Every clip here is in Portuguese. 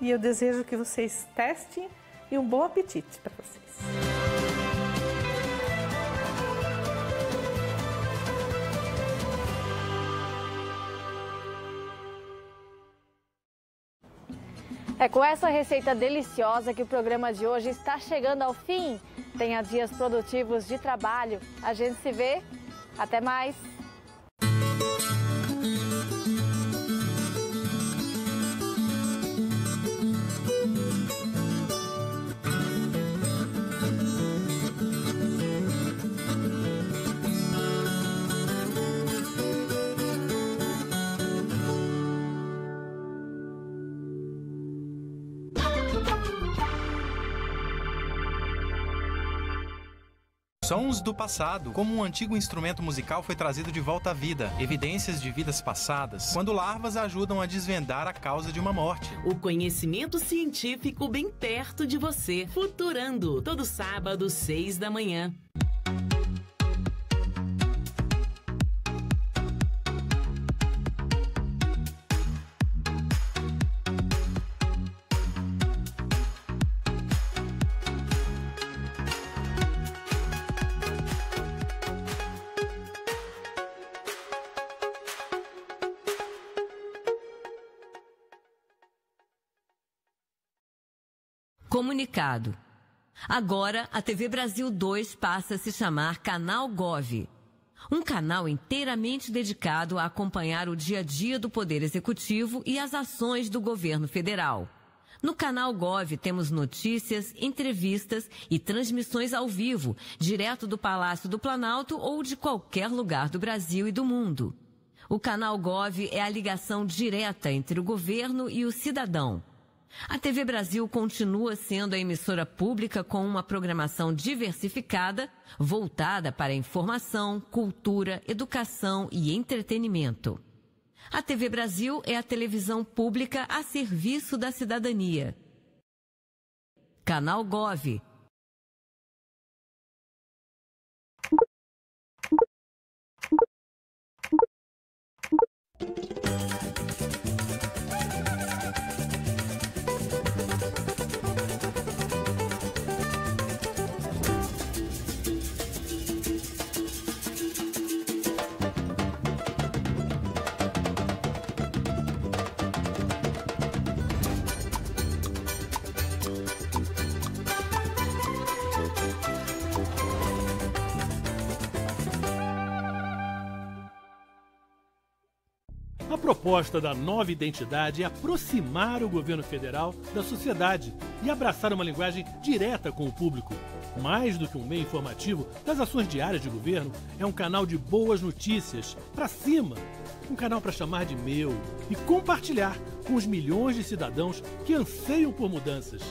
e eu desejo que vocês testem e um bom apetite para vocês. É com essa receita deliciosa que o programa de hoje está chegando ao fim. Tenha dias produtivos de trabalho. A gente se vê. Até mais. Sons do passado, como um antigo instrumento musical foi trazido de volta à vida, evidências de vidas passadas, quando larvas ajudam a desvendar a causa de uma morte. O conhecimento científico bem perto de você. Futurando, todo sábado, seis da manhã. Comunicado. Agora, a TV Brasil 2 passa a se chamar Canal Gov. Um canal inteiramente dedicado a acompanhar o dia a dia do Poder Executivo e as ações do governo federal. No canal Gov temos notícias, entrevistas e transmissões ao vivo, direto do Palácio do Planalto ou de qualquer lugar do Brasil e do mundo. O canal Gov é a ligação direta entre o governo e o cidadão. A TV Brasil continua sendo a emissora pública com uma programação diversificada, voltada para informação, cultura, educação e entretenimento. A TV Brasil é a televisão pública a serviço da cidadania. Canal Gov. A proposta da nova identidade é aproximar o governo federal da sociedade e abraçar uma linguagem direta com o público. Mais do que um meio informativo das ações diárias de governo, é um canal de boas notícias, para cima. Um canal para chamar de meu e compartilhar com os milhões de cidadãos que anseiam por mudanças.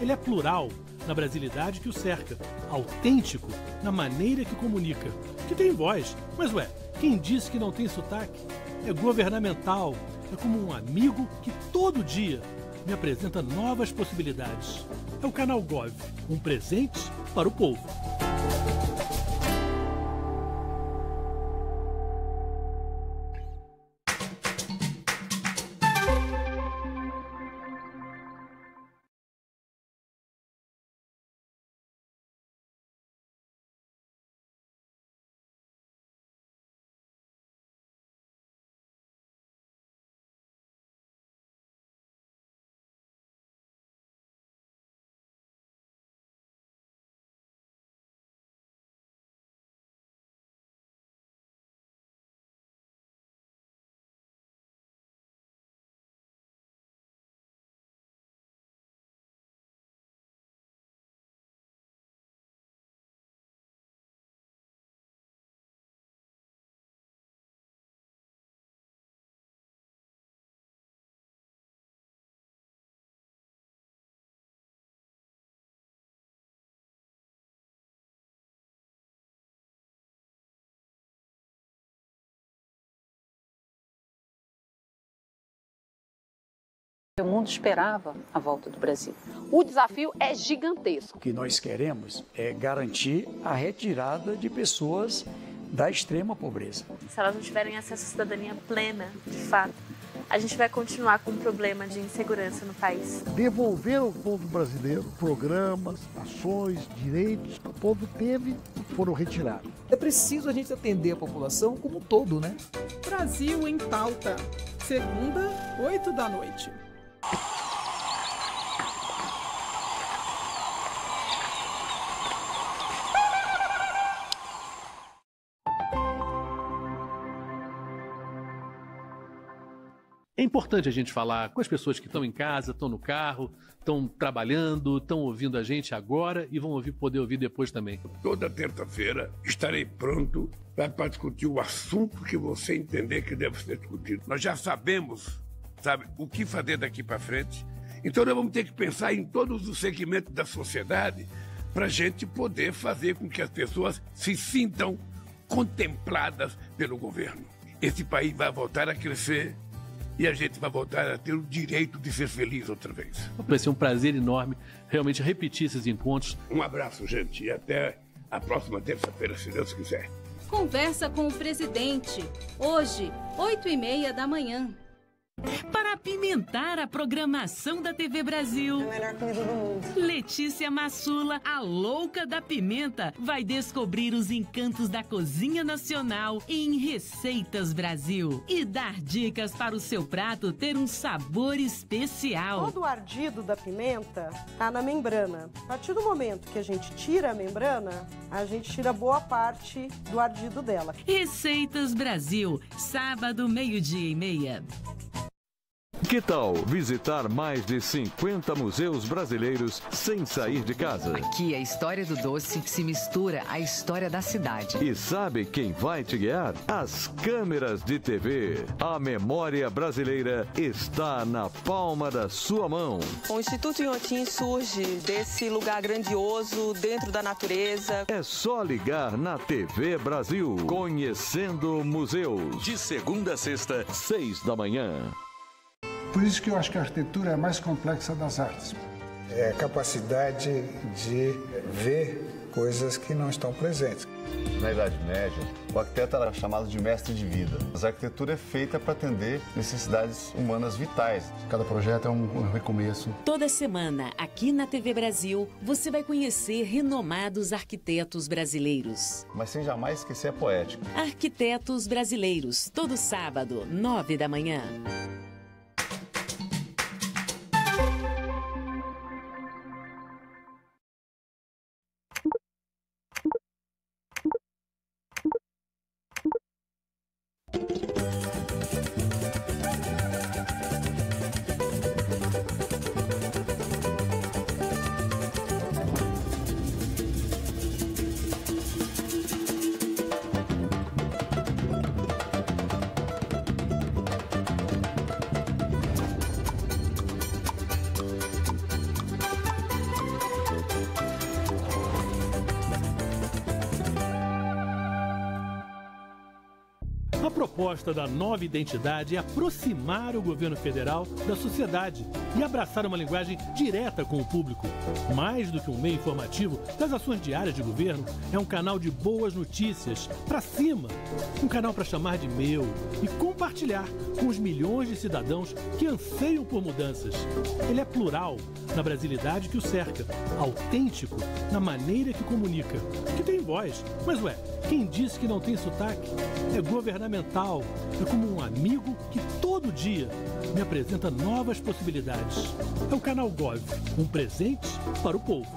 Ele é plural na brasilidade que o cerca, autêntico na maneira que comunica, que tem voz. Mas ué, quem disse que não tem sotaque? É governamental, é como um amigo que todo dia me apresenta novas possibilidades. É o canal Gov, um presente para o povo. O mundo esperava a volta do Brasil. O desafio é gigantesco. O que nós queremos é garantir a retirada de pessoas da extrema pobreza. Se elas não tiverem acesso à cidadania plena, de fato, a gente vai continuar com o problema de insegurança no país. Devolver ao povo brasileiro programas, ações, direitos que o povo teve e foram retirados. É preciso a gente atender a população como um todo, né? Brasil em pauta. Segunda, oito da noite. É importante a gente falar com as pessoas que estão em casa, estão no carro, estão trabalhando, estão ouvindo a gente agora e vão ouvir, poder ouvir depois também. Toda terça-feira estarei pronto para discutir o assunto que você entender que deve ser discutido. Nós já sabemos, sabe, o que fazer daqui para frente. Então nós vamos ter que pensar em todos os segmentos da sociedade para a gente poder fazer com que as pessoas se sintam contempladas pelo governo. Esse país vai voltar a crescer e a gente vai voltar a ter o direito de ser feliz outra vez. Vai ser um prazer enorme realmente repetir esses encontros. Um abraço, gente, e até a próxima terça-feira, se Deus quiser. Conversa com o presidente, hoje, oito e meia da manhã. Para apimentar a programação da TV Brasil. A melhor comida do mundo. Letícia Massula, a louca da pimenta, vai descobrir os encantos da cozinha nacional em Receitas Brasil e dar dicas para o seu prato ter um sabor especial. Todo o ardido da pimenta está na membrana. A partir do momento que a gente tira a membrana, a gente tira boa parte do ardido dela. Receitas Brasil, sábado, meio-dia e meia. Que tal visitar mais de 50 museus brasileiros sem sair de casa? Aqui a história do doce se mistura à história da cidade. E sabe quem vai te guiar? As câmeras de TV. A memória brasileira está na palma da sua mão. O Instituto Inhotim surge desse lugar grandioso dentro da natureza. É só ligar na TV Brasil, conhecendo museus. De segunda a sexta, seis da manhã. Por isso que eu acho que a arquitetura é a mais complexa das artes. É a capacidade de ver coisas que não estão presentes. Na Idade Média, o arquiteto era chamado de mestre de vida. A arquitetura é feita para atender necessidades humanas vitais. Cada projeto é um recomeço. Toda semana, aqui na TV Brasil, você vai conhecer renomados arquitetos brasileiros. Mas sem jamais esquecer a poética. Arquitetos Brasileiros, todo sábado, nove da manhã. Proposta da nova identidade é aproximar o governo federal da sociedade e abraçar uma linguagem direta com o público. Mais do que um meio informativo das ações diárias de governo, é um canal de boas notícias, para cima. Um canal para chamar de meu e compartilhar com os milhões de cidadãos que anseiam por mudanças. Ele é plural na brasilidade que o cerca, autêntico na maneira que comunica, que tem voz. Mas ué, quem disse que não tem sotaque? É governamental, é como um amigo que todo dia me apresenta novas possibilidades. É o canal Gov, um presente para o povo.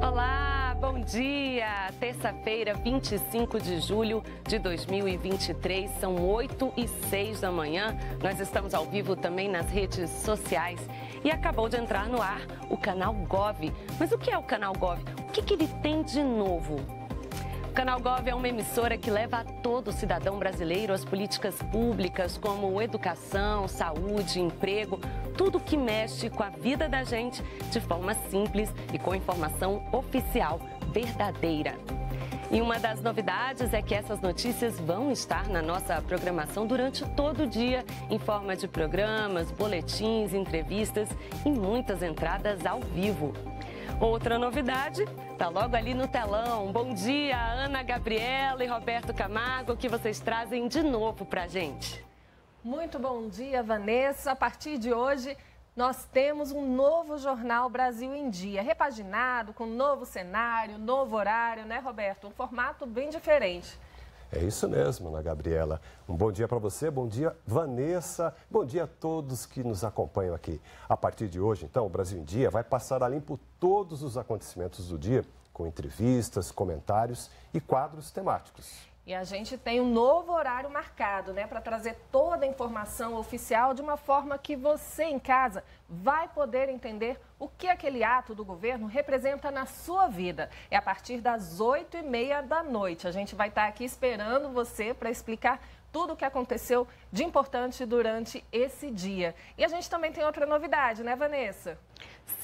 Olá, bom dia! Terça-feira, 25 de julho de 2023, são 8 e 6 da manhã. Nós estamos ao vivo também nas redes sociais e acabou de entrar no ar o canal Gov. Mas o que é o canal Gov? O que, que ele tem de novo? O Canal Gov é uma emissora que leva a todo cidadão brasileiro as políticas públicas como educação, saúde, emprego, tudo que mexe com a vida da gente de forma simples e com informação oficial, verdadeira. E uma das novidades é que essas notícias vão estar na nossa programação durante todo o dia, em forma de programas, boletins, entrevistas e muitas entradas ao vivo. Outra novidade está logo ali no telão. Bom dia, Ana Gabriela e Roberto Camargo, o que vocês trazem de novo para a gente? Muito bom dia, Vanessa. A partir de hoje, nós temos um novo jornal Brasil em Dia, repaginado, com novo cenário, novo horário, né, Roberto? Um formato bem diferente. É isso mesmo, Ana Gabriela. Um bom dia para você, bom dia, Vanessa, bom dia a todos que nos acompanham aqui. A partir de hoje, então, o Brasil em Dia vai passar a limpo todos os acontecimentos do dia, com entrevistas, comentários e quadros temáticos. E a gente tem um novo horário marcado, né, para trazer toda a informação oficial de uma forma que você em casa vai poder entender o que aquele ato do governo representa na sua vida. É a partir das oito e meia da noite. A gente vai estar aqui esperando você para explicar tudo o que aconteceu de importante durante esse dia. E a gente também tem outra novidade, né, Vanessa?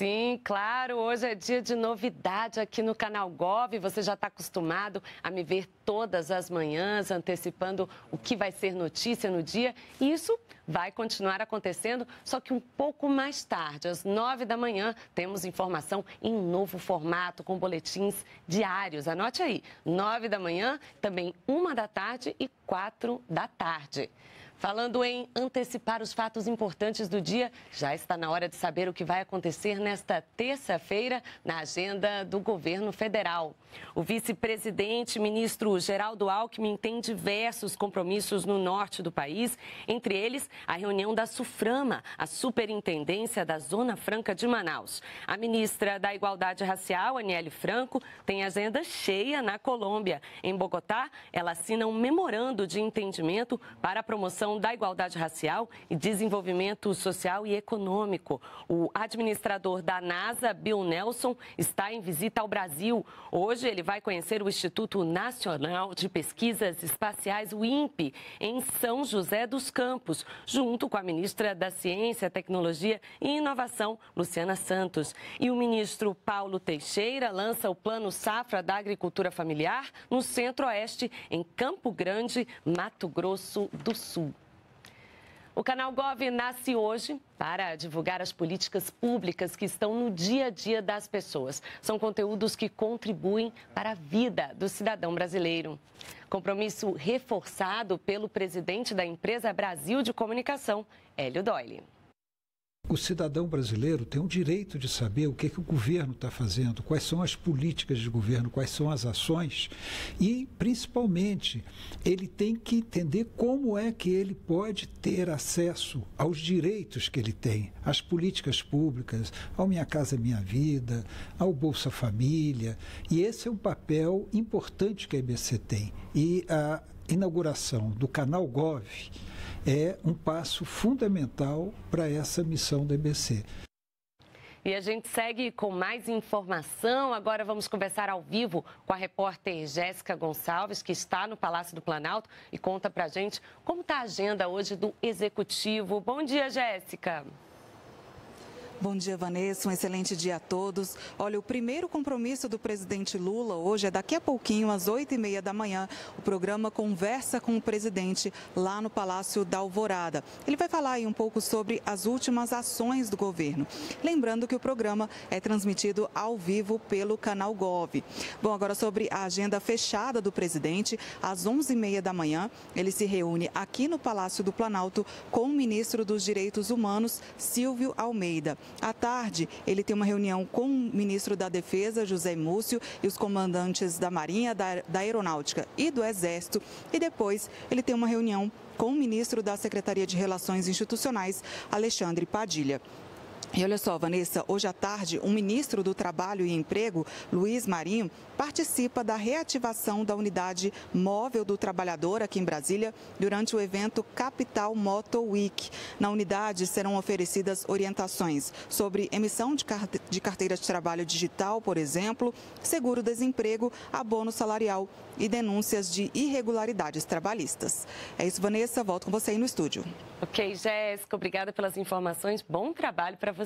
Sim, claro. Hoje é dia de novidade aqui no canal Gov. Você já está acostumado a me ver todas as manhãs, antecipando o que vai ser notícia no dia. E isso vai continuar acontecendo, só que um pouco mais tarde, às nove da manhã, temos informação em novo formato, com boletins diários. Anote aí, nove da manhã, também uma da tarde e quatro da tarde. Falando em antecipar os fatos importantes do dia, já está na hora de saber o que vai acontecer nesta terça-feira na agenda do governo federal. O vice-presidente, ministro Geraldo Alckmin, tem diversos compromissos no norte do país, entre eles a reunião da SUFRAMA, a Superintendência da Zona Franca de Manaus. A ministra da Igualdade Racial, Aniele Franco, tem agenda cheia na Colômbia. Em Bogotá, ela assina um memorando de entendimento para a promoção da Igualdade Racial e Desenvolvimento Social e Econômico. O administrador da NASA, Bill Nelson, está em visita ao Brasil. Hoje ele vai conhecer o Instituto Nacional de Pesquisas Espaciais, o INPE, em São José dos Campos, junto com a ministra da Ciência, Tecnologia e Inovação, Luciana Santos. E o ministro Paulo Teixeira lança o Plano Safra da Agricultura Familiar no Centro-Oeste, em Campo Grande, Mato Grosso do Sul. O canal Gov nasce hoje para divulgar as políticas públicas que estão no dia a dia das pessoas. São conteúdos que contribuem para a vida do cidadão brasileiro. Compromisso reforçado pelo presidente da empresa Brasil de Comunicação, Hélio Doyle. O cidadão brasileiro tem o direito de saber o que, que o governo está fazendo, quais são as políticas de governo, quais são as ações e, principalmente, ele tem que entender como é que ele pode ter acesso aos direitos que ele tem, às políticas públicas, ao Minha Casa Minha Vida, ao Bolsa Família. E esse é um papel importante que a IBC tem. E a inauguração do canal Gov é um passo fundamental para essa missão da EBC. E a gente segue com mais informação. Agora vamos conversar ao vivo com a repórter Jéssica Gonçalves, que está no Palácio do Planalto e conta para a gente como está a agenda hoje do Executivo. Bom dia, Jéssica. Bom dia, Vanessa. Um excelente dia a todos. Olha, o primeiro compromisso do presidente Lula hoje é daqui a pouquinho, às oito e meia da manhã. O programa Conversa com o Presidente lá no Palácio da Alvorada. Ele vai falar aí um pouco sobre as últimas ações do governo. Lembrando que o programa é transmitido ao vivo pelo canal Gov. Bom, agora sobre a agenda fechada do presidente, às onze e meia da manhã, ele se reúne aqui no Palácio do Planalto com o ministro dos Direitos Humanos, Silvio Almeida. À tarde, ele tem uma reunião com o ministro da Defesa, José Múcio, e os comandantes da Marinha, da, Aeronáutica e do Exército. E depois, ele tem uma reunião com o ministro da Secretaria de Relações Institucionais, Alexandre Padilha. E olha só, Vanessa, hoje à tarde, o ministro do Trabalho e Emprego, Luiz Marinho, participa da reativação da unidade móvel do trabalhador aqui em Brasília durante o evento Capital Moto Week. Na unidade serão oferecidas orientações sobre emissão de carteira de trabalho digital, por exemplo, seguro-desemprego, abono salarial e denúncias de irregularidades trabalhistas. É isso, Vanessa. Volto com você aí no estúdio. Ok, Jéssica, obrigada pelas informações. Bom trabalho para você.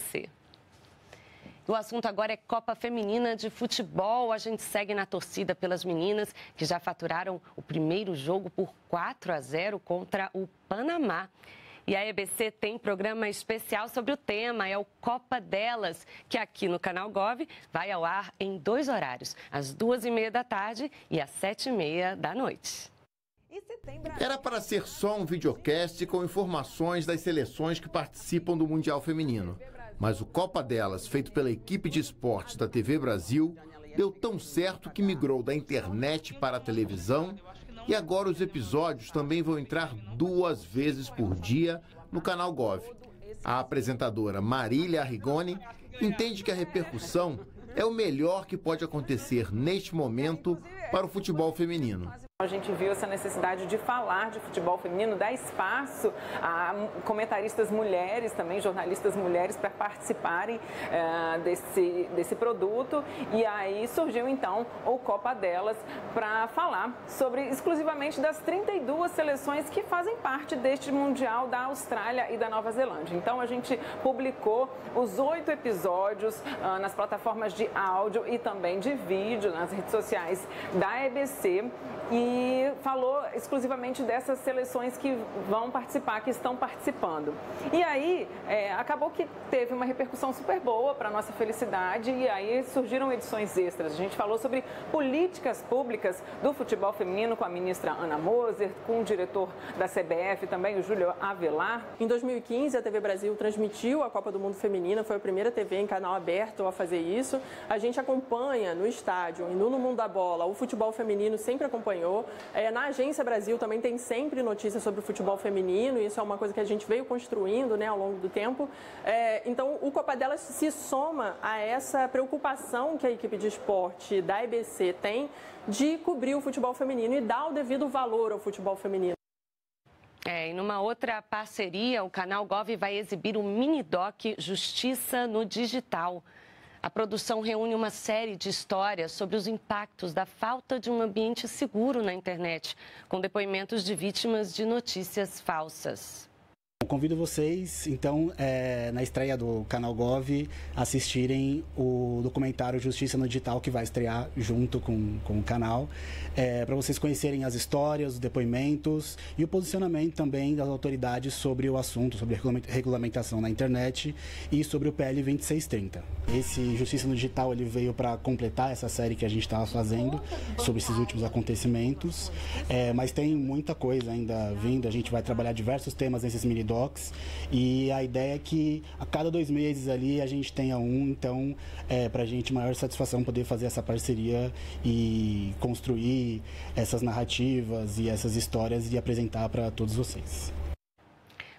O assunto agora é Copa Feminina de Futebol. A gente segue na torcida pelas meninas que já faturaram o primeiro jogo por 4 a 0 contra o Panamá. E a EBC tem programa especial sobre o tema, é o Copa Delas, que aqui no canal Gov vai ao ar em dois horários, às duas e meia da tarde e às sete e meia da noite. Era para ser só um videocast com informações das seleções que participam do Mundial Feminino. Mas o Copa Delas, feito pela equipe de esportes da TV Brasil, deu tão certo que migrou da internet para a televisão e agora os episódios também vão entrar duas vezes por dia no canal Gov. A apresentadora Marília Arrigoni entende que a repercussão é o melhor que pode acontecer neste momento para o futebol feminino. A gente viu essa necessidade de falar de futebol feminino, dar espaço a comentaristas mulheres, também jornalistas mulheres, para participarem uh, desse, desse produto. E aí surgiu então o Copa Delas para falar sobre exclusivamente das 32 seleções que fazem parte deste Mundial da Austrália e da Nova Zelândia. Então a gente publicou os oito episódios uh, nas plataformas de áudio e também de vídeo nas redes sociais da EBC. E e falou exclusivamente dessas seleções que vão participar, que estão participando. E aí é, acabou que teve uma repercussão super boa para nossa felicidade e aí surgiram edições extras. A gente falou sobre políticas públicas do futebol feminino com a ministra Ana Moser, com o diretor da CBF também, o Júlio Avelar. Em 2015, a TV Brasil transmitiu a Copa do Mundo Feminina, foi a primeira TV em canal aberto a fazer isso. A gente acompanha no estádio e no Mundo da Bola, o futebol feminino sempre acompanhou. É, na Agência Brasil também tem sempre notícias sobre o futebol feminino, isso é uma coisa que a gente veio construindo né, ao longo do tempo. É, então, o Copa Delas se soma a essa preocupação que a equipe de esporte da EBC tem de cobrir o futebol feminino e dar o devido valor ao futebol feminino. É, e numa outra parceria, o canal Gov vai exibir o mini doc Justiça no Digital. A produção reúne uma série de histórias sobre os impactos da falta de um ambiente seguro na internet, com depoimentos de vítimas de notícias falsas. Convido vocês, então, é, na estreia do canal Gov, assistirem o documentário Justiça no Digital, que vai estrear junto com, com o canal, é, para vocês conhecerem as histórias, os depoimentos e o posicionamento também das autoridades sobre o assunto, sobre regulamentação na internet e sobre o PL 2630. Esse Justiça no Digital ele veio para completar essa série que a gente estava fazendo sobre esses últimos acontecimentos, é, mas tem muita coisa ainda vindo. A gente vai trabalhar diversos temas nesses mini e a ideia é que a cada dois meses ali a gente tenha um, então é para a gente maior satisfação poder fazer essa parceria e construir essas narrativas e essas histórias e apresentar para todos vocês.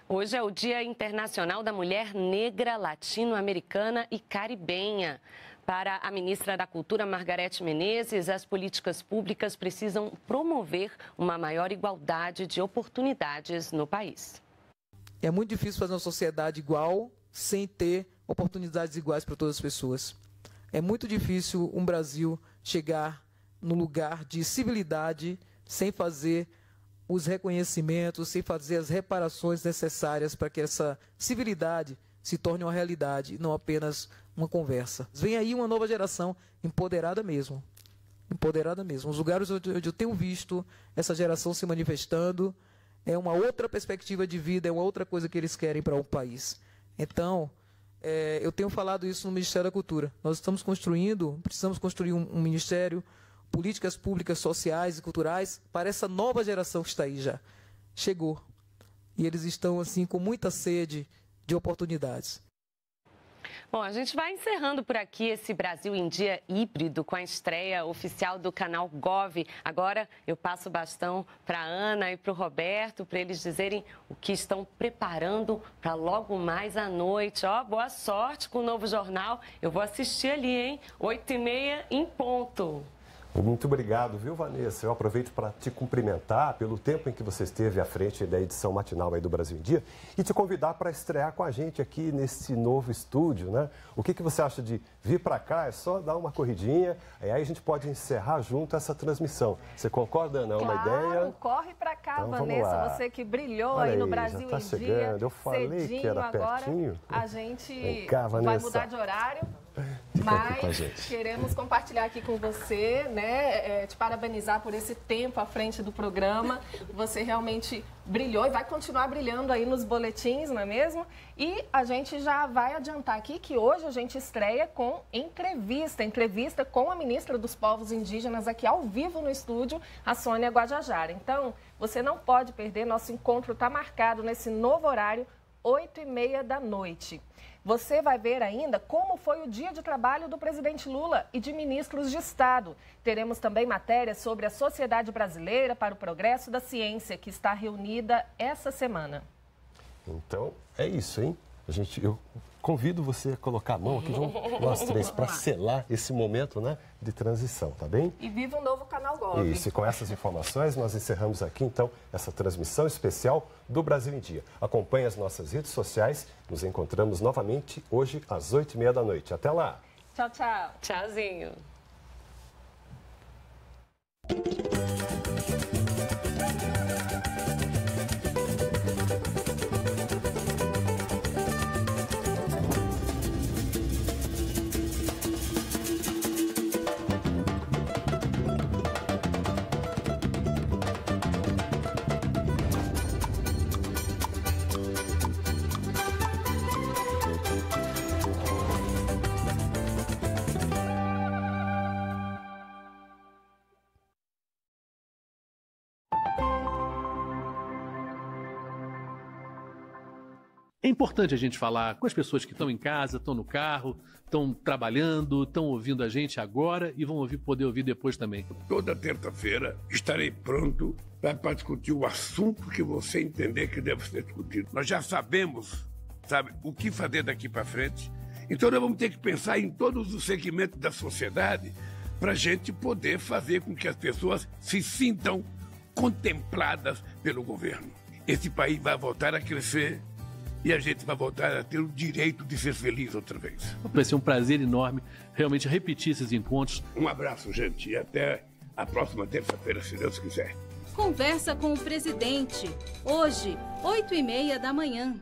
Hoje é o Dia Internacional da Mulher Negra, Latino-Americana e Caribenha. Para a ministra da Cultura, Margarete Menezes, as políticas públicas precisam promover uma maior igualdade de oportunidades no país. É muito difícil fazer uma sociedade igual sem ter oportunidades iguais para todas as pessoas. É muito difícil um Brasil chegar no lugar de civilidade sem fazer os reconhecimentos, sem fazer as reparações necessárias para que essa civilidade se torne uma realidade, não apenas uma conversa. Vem aí uma nova geração empoderada mesmo. Empoderada mesmo. Os lugares onde eu tenho visto essa geração se manifestando, é uma outra perspectiva de vida, é uma outra coisa que eles querem para o país. Então, é, eu tenho falado isso no Ministério da Cultura. Nós estamos construindo, precisamos construir um, um ministério, políticas públicas sociais e culturais para essa nova geração que está aí já. Chegou. E eles estão assim com muita sede de oportunidades. Bom, a gente vai encerrando por aqui esse Brasil em Dia híbrido com a estreia oficial do canal Gov. Agora eu passo o bastão para Ana e para o Roberto para eles dizerem o que estão preparando para logo mais à noite. Ó, boa sorte com o novo jornal. Eu vou assistir ali, hein? Oito e meia em ponto. Muito obrigado, viu, Vanessa? Eu aproveito para te cumprimentar pelo tempo em que você esteve à frente da edição matinal aí do Brasil em Dia e te convidar para estrear com a gente aqui nesse novo estúdio, né? O que, que você acha de vir para cá? É só dar uma corridinha, aí a gente pode encerrar junto essa transmissão. Você concorda, Ana? É uma claro, ideia? corre para cá, então, Vanessa, você que brilhou aí, aí no Brasil tá em chegando. Dia. Eu falei cedinho, que era agora pertinho. A gente cá, vai mudar de horário. Fica Mas queremos compartilhar aqui com você, né? é, te parabenizar por esse tempo à frente do programa. Você realmente brilhou e vai continuar brilhando aí nos boletins, não é mesmo? E a gente já vai adiantar aqui que hoje a gente estreia com entrevista, entrevista com a ministra dos Povos Indígenas aqui ao vivo no estúdio, a Sônia Guajajara. Então, você não pode perder, nosso encontro está marcado nesse novo horário, 8 e meia da noite. Você vai ver ainda como foi o dia de trabalho do presidente Lula e de ministros de Estado. Teremos também matérias sobre a Sociedade Brasileira para o Progresso da Ciência, que está reunida essa semana. Então, é isso, hein? A gente, eu convido você a colocar a mão aqui, junto, nós três, para selar esse momento né, de transição, tá bem? E viva o novo canal Gov. Isso, e com essas informações nós encerramos aqui então essa transmissão especial do Brasil em Dia. Acompanhe as nossas redes sociais, nos encontramos novamente hoje às oito e meia da noite. Até lá! Tchau, tchau. Tchauzinho. É importante a gente falar com as pessoas que estão em casa, estão no carro, estão trabalhando, estão ouvindo a gente agora e vão ouvir, poder ouvir depois também. Toda terça-feira estarei pronto para discutir o assunto que você entender que deve ser discutido. Nós já sabemos, sabe, o que fazer daqui para frente. Então nós vamos ter que pensar em todos os segmentos da sociedade para a gente poder fazer com que as pessoas se sintam contempladas pelo governo. Esse país vai voltar a crescer e a gente vai voltar a ter o direito de ser feliz outra vez. Vai ser um prazer enorme realmente repetir esses encontros. Um abraço, gente, e até a próxima terça-feira, se Deus quiser. Conversa com o presidente. Hoje, 8 e meia da manhã.